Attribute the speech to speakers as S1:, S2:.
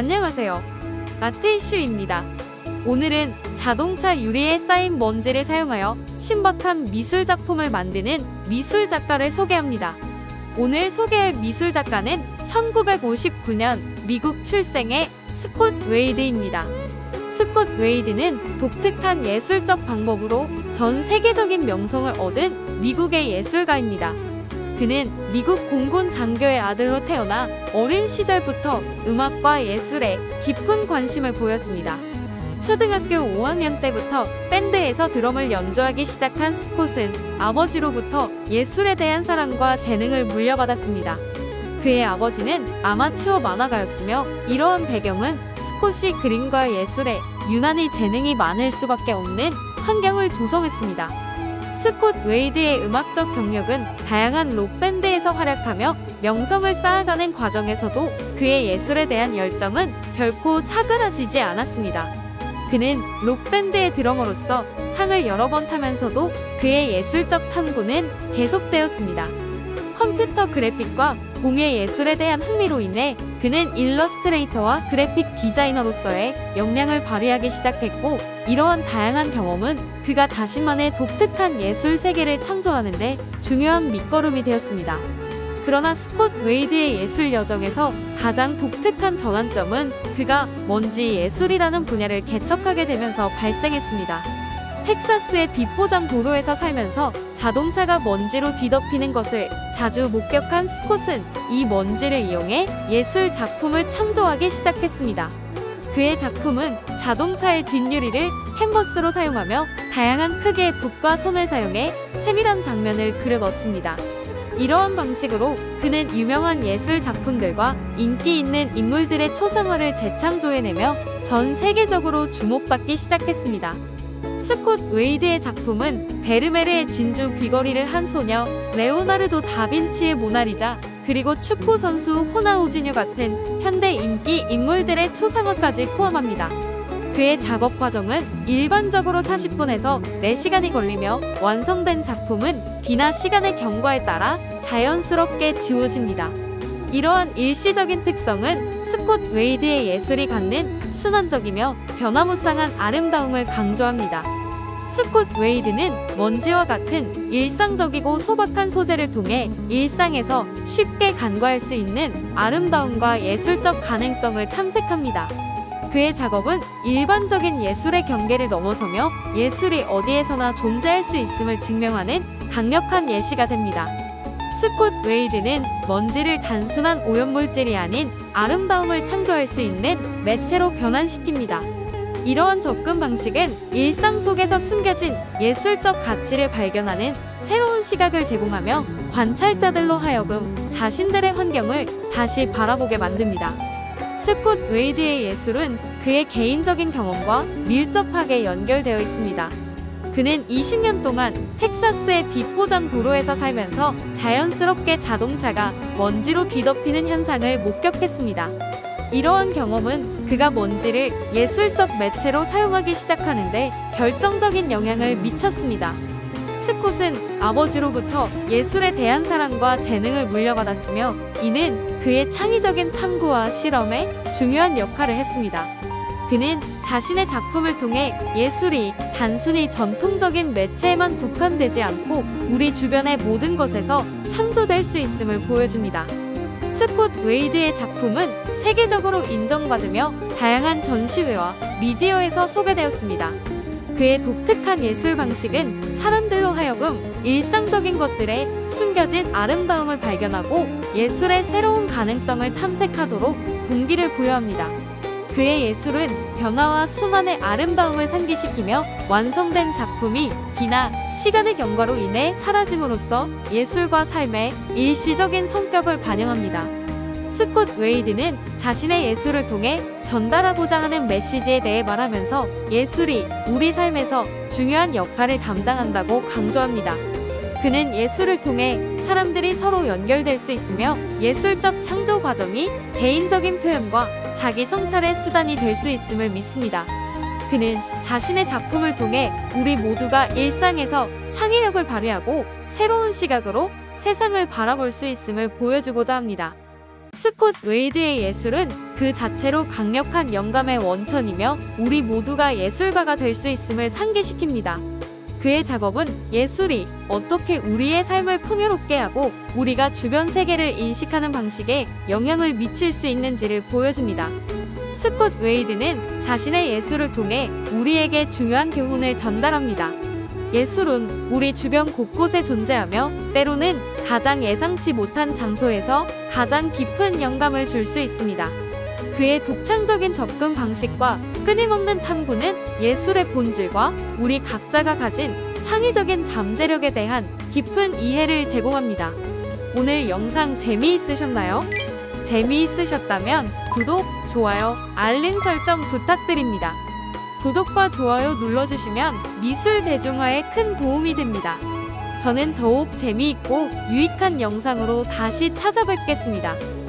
S1: 안녕하세요. 아트 이슈입니다. 오늘은 자동차 유리에 쌓인 먼지를 사용하여 신박한 미술 작품을 만드는 미술 작가를 소개합니다. 오늘 소개할 미술 작가는 1959년 미국 출생의 스콧 웨이드입니다. 스콧 웨이드는 독특한 예술적 방법으로 전 세계적인 명성을 얻은 미국의 예술가입니다. 그는 미국 공군 장교의 아들로 태어나 어린 시절부터 음악과 예술에 깊은 관심을 보였습니다. 초등학교 5학년 때부터 밴드에서 드럼을 연주하기 시작한 스콧은 아버지로부터 예술에 대한 사랑과 재능을 물려받았습니다. 그의 아버지는 아마추어 만화가였으며 이러한 배경은 스콧이 그림과 예술에 유난히 재능이 많을 수밖에 없는 환경을 조성했습니다. 스콧 웨이드의 음악적 경력은 다양한 록밴드에서 활약하며 명성을 쌓아가는 과정에서도 그의 예술에 대한 열정은 결코 사그라지지 않았습니다. 그는 록밴드의 드러머로서 상을 여러 번 타면서도 그의 예술적 탐구는 계속되었습니다. 컴퓨터 그래픽과 공예 예술에 대한 흥미로 인해 그는 일러스트레이터와 그래픽 디자이너로서의 역량을 발휘하기 시작했고 이러한 다양한 경험은 그가 자신만의 독특한 예술 세계를 창조하는 데 중요한 밑거름이 되었습니다. 그러나 스콧 웨이드의 예술 여정에서 가장 독특한 전환점은 그가 먼지 예술이라는 분야를 개척하게 되면서 발생했습니다. 텍사스의 비포장 도로에서 살면서 자동차가 먼지로 뒤덮이는 것을 자주 목격한 스콧은 이 먼지를 이용해 예술 작품을 창조하기 시작했습니다. 그의 작품은 자동차의 뒷유리를 캔버스로 사용하며 다양한 크기의 붓과 손을 사용해 세밀한 장면을 그려넣습니다. 이러한 방식으로 그는 유명한 예술 작품들과 인기 있는 인물들의 초상화를 재창조해내며 전 세계적으로 주목받기 시작했습니다. 스콧 웨이드의 작품은 베르메르의 진주 귀걸이를 한 소녀, 레오나르도 다빈치의 모나리자, 그리고 축구 선수 호나우지뉴 같은 현대 인기 인물들의 초상화까지 포함합니다. 그의 작업 과정은 일반적으로 40분에서 4시간이 걸리며 완성된 작품은 비나 시간의 경과에 따라 자연스럽게 지워집니다. 이러한 일시적인 특성은 스콧 웨이드의 예술이 갖는 순환적이며 변화무쌍한 아름다움을 강조합니다. 스콧 웨이드는 먼지와 같은 일상적이고 소박한 소재를 통해 일상에서 쉽게 간과할 수 있는 아름다움과 예술적 가능성을 탐색합니다. 그의 작업은 일반적인 예술의 경계를 넘어서며 예술이 어디에서나 존재할 수 있음을 증명하는 강력한 예시가 됩니다. 스콧 웨이드는 먼지를 단순한 오염물질이 아닌 아름다움을 창조할 수 있는 매체로 변환시킵니다. 이러한 접근 방식은 일상 속에서 숨겨진 예술적 가치를 발견하는 새로운 시각을 제공하며 관찰자들로 하여금 자신들의 환경을 다시 바라보게 만듭니다. 스콧 웨이드의 예술은 그의 개인적인 경험과 밀접하게 연결되어 있습니다. 그는 20년 동안 텍사스의 비포장 도로에서 살면서 자연스럽게 자동차가 먼지로 뒤덮이는 현상을 목격했습니다. 이러한 경험은 그가 먼지를 예술적 매체로 사용하기 시작하는데 결정적인 영향을 미쳤습니다. 스콧은 아버지로부터 예술에 대한 사랑과 재능을 물려받았으며 이는 그의 창의적인 탐구와 실험에 중요한 역할을 했습니다. 그는 자신의 작품을 통해 예술이 단순히 전통적인 매체에만 국한되지 않고 우리 주변의 모든 것에서 창조될 수 있음을 보여줍니다. 스콧 웨이드의 작품은 세계적으로 인정받으며 다양한 전시회와 미디어에서 소개되었습니다. 그의 독특한 예술 방식은 사람들로 하여금 일상적인 것들에 숨겨진 아름다움을 발견하고 예술의 새로운 가능성을 탐색하도록 동기를 부여합니다. 그의 예술은 변화와 순환의 아름다움을 상기시키며 완성된 작품이 비나 시간의 경과로 인해 사라짐으로써 예술과 삶의 일시적인 성격을 반영합니다. 스콧 웨이드는 자신의 예술을 통해 전달하고자 하는 메시지에 대해 말하면서 예술이 우리 삶에서 중요한 역할을 담당한다고 강조합니다. 그는 예술을 통해 사람들이 서로 연결될 수 있으며 예술적 창조 과정이 개인적인 표현과 자기 성찰의 수단이 될 수 있음을 믿습니다. 그는 자신의 작품을 통해 우리 모두가 일상에서 창의력을 발휘하고 새로운 시각으로 세상을 바라볼 수 있음을 보여주고자 합니다. 스콧 웨이드의 예술은 그 자체로 강력한 영감의 원천이며 우리 모두가 예술가가 될 수 있음을 상기시킵니다. 그의 작업은 예술이 어떻게 우리의 삶을 풍요롭게 하고 우리가 주변 세계를 인식하는 방식에 영향을 미칠 수 있는지를 보여줍니다. 스콧 웨이드는 자신의 예술을 통해 우리에게 중요한 교훈을 전달합니다. 예술은 우리 주변 곳곳에 존재하며 때로는 가장 예상치 못한 장소에서 가장 깊은 영감을 줄 수 있습니다. 그의 독창적인 접근 방식과 끊임없는 탐구는 예술의 본질과 우리 각자가 가진 창의적인 잠재력에 대한 깊은 이해를 제공합니다. 오늘 영상 재미있으셨나요? 재미있으셨다면 구독, 좋아요, 알림 설정 부탁드립니다. 구독과 좋아요 눌러주시면 미술 대중화에 큰 도움이 됩니다. 저는 더욱 재미있고 유익한 영상으로 다시 찾아뵙겠습니다.